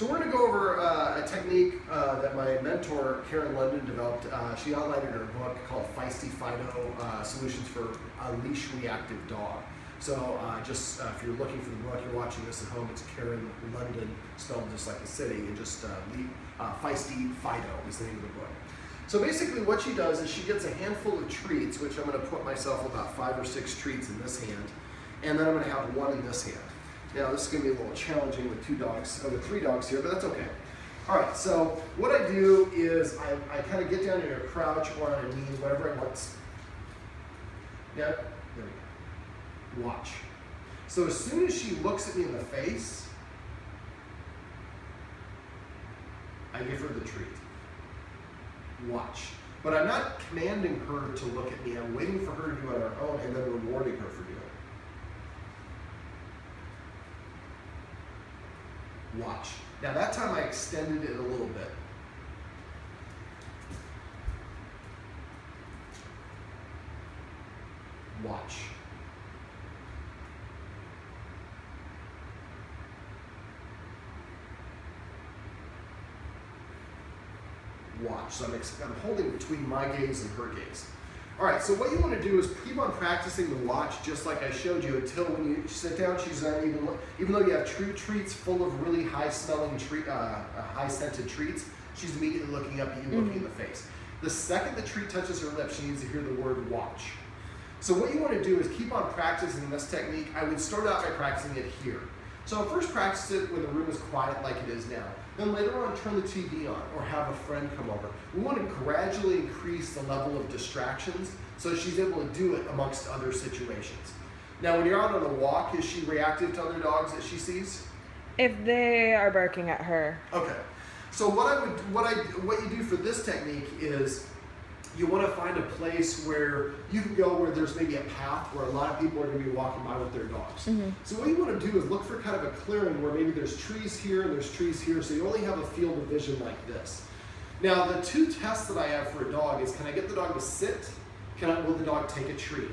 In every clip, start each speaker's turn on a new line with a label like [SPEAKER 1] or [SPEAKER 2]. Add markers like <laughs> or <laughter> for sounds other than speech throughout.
[SPEAKER 1] So we're going to go over uh, a technique uh, that my mentor Karen London developed. Uh, she outlined in her book called Feisty Fido uh, Solutions for a Leash Reactive Dog. So uh, just uh, if you're looking for the book, you're watching this at home, it's Karen London, spelled just like the city, and just Feisty Fido is the name of the book. So basically what she does is she gets a handful of treats, which I'm going to put myself about five or six treats in this hand, and then I'm going to have one in this hand. Now this is going to be a little challenging with two dogs, or with three dogs here, but that's okay. All right, so what I do is I, I kind of get down in a crouch or on a knee, whatever I want. Yeah, there we go. Watch. So as soon as she looks at me in the face, I give her the treat. Watch. But I'm not commanding her to look at me. I'm waiting for her to do it on her own and then rewarding her for doing it. Watch. Now that time I extended it a little bit. Watch. Watch. So I'm, I'm holding between my gaze and her gaze. All right, so what you want to do is keep on practicing the watch just like I showed you until when you sit down, she's not even, even though you have true treats full of really high smelling, treat, uh, uh, high scented treats, she's immediately looking up at you, mm-hmm. looking in the face. The second the treat touches her lips, she needs to hear the word watch. So what you want to do is keep on practicing this technique. I would start out by practicing it here. So first practice it when the room is quiet like it is now. Then later on, turn the TV on or have a friend come over. We want to gradually increase the level of distractions so she's able to do it amongst other situations. Now, when you're out on a walk, is she reactive to other dogs that she sees?
[SPEAKER 2] If they are barking at her.
[SPEAKER 1] Okay. So what I would, what I, what you do for this technique is you want to find a place where you can go where there's maybe a path where a lot of people are going to be walking by with their dogs. Mm-hmm. So what you want to do is look for kind of a clearing where maybe there's trees here and there's trees here, so you only have a field of vision like this. Now the two tests that I have for a dog is can I get the dog to sit? Can I, will the dog take a treat?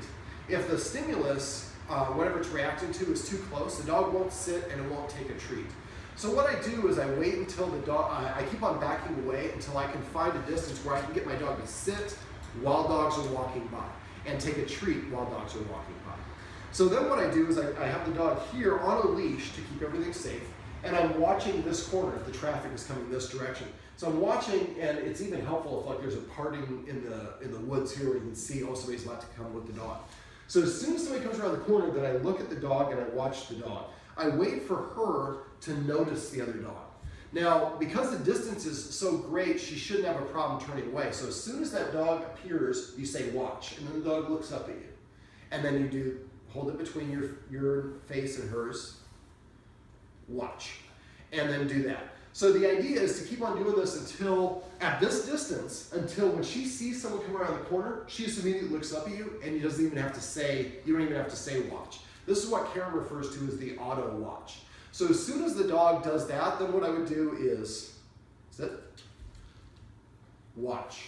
[SPEAKER 1] If the stimulus, uh, whatever it's reacting to, is too close, the dog won't sit and it won't take a treat. So what I do is I wait until the dog, I keep on backing away until I can find a distance where I can get my dog to sit while dogs are walking by and take a treat while dogs are walking by. So then what I do is I, I have the dog here on a leash to keep everything safe and I'm watching this corner if the traffic is coming this direction. So I'm watching, and it's even helpful if like there's a parting in the in the woods here where you can see oh somebody's about to come with the dog. So as soon as somebody comes around the corner, then I look at the dog and I watch the dog. I wait for her to notice the other dog. Now, because the distance is so great, she shouldn't have a problem turning away. So as soon as that dog appears, you say watch, and then the dog looks up at you. And then you do hold it between your, your face and hers, watch, and then do that. So the idea is to keep on doing this until, at this distance, until when she sees someone come around the corner, she just immediately looks up at you and you doesn't even have to say, you don't even have to say watch. This is what Karen refers to as the auto watch. So as soon as the dog does that, then what I would do is sit, watch,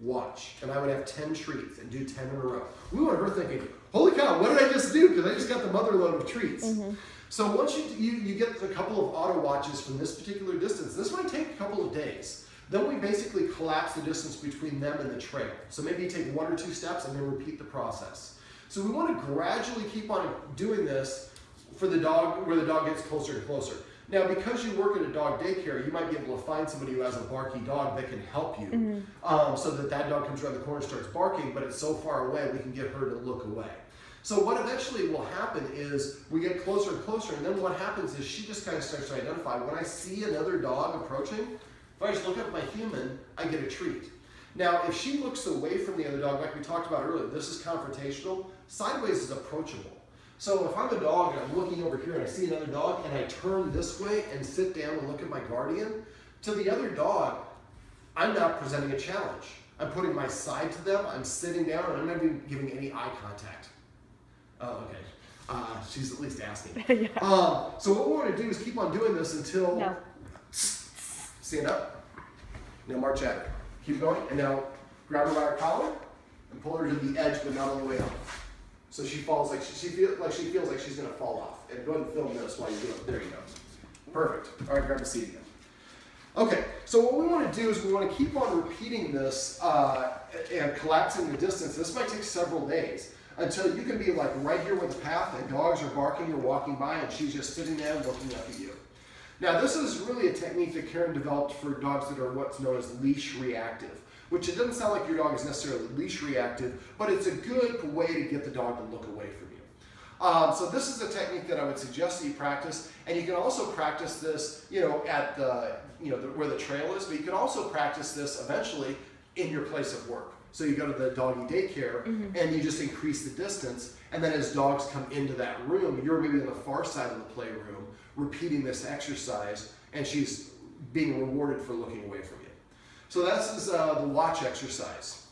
[SPEAKER 1] watch. And I would have 10 treats and do 10 in a row. We want her thinking, holy cow, what did I just do? Because I just got the mother load of treats. Mm-hmm. So once you, you, you get a couple of auto watches from this particular distance, this might take a couple of days. Then we basically collapse the distance between them and the trail. So maybe you take one or two steps and then repeat the process. So we want to gradually keep on doing this for the dog, where the dog gets closer and closer. Now, because you work at a dog daycare, you might be able to find somebody who has a barky dog that can help you, mm-hmm. um, so that that dog comes around the corner and starts barking. But it's so far away, we can get her to look away. So what eventually will happen is we get closer and closer, and then what happens is she just kind of starts to identify. When I see another dog approaching, if I just look at my human, I get a treat. Now, if she looks away from the other dog, like we talked about earlier, this is confrontational. Sideways is approachable. So if I'm a dog and I'm looking over here and I see another dog and I turn this way and sit down and look at my guardian, to the other dog, I'm not presenting a challenge. I'm putting my side to them, I'm sitting down, and I'm not even giving any eye contact. Oh, okay. Uh, she's at least asking. <laughs> yeah. um, so what we want to do is keep on doing this until no. stand up. Now march at her. Keep going, and now grab her by her collar and pull her to the edge, but not all the way up. So she falls like she, she feels like she feels like she's gonna fall off. And go ahead and film this while you do it. There you go. Perfect. All right, grab a seat again. Okay, so what we want to do is we want to keep on repeating this uh, and collapsing the distance. This might take several days until you can be like right here with the path and dogs are barking or walking by and she's just sitting there looking up at you. Now, this is really a technique that Karen developed for dogs that are what's known as leash reactive, which it doesn't sound like your dog is necessarily leash reactive, but it's a good way to get the dog to look away from you. Um, so this is a technique that I would suggest that you practice, and you can also practice this, you know, at the, you know, the, where the trail is, but you can also practice this eventually in your place of work. So you go to the doggy daycare
[SPEAKER 2] Mm-hmm.
[SPEAKER 1] and you just increase the distance, and then as dogs come into that room, you're maybe on the far side of the playroom repeating this exercise, and she's being rewarded for looking away from you. So this is uh, the watch exercise.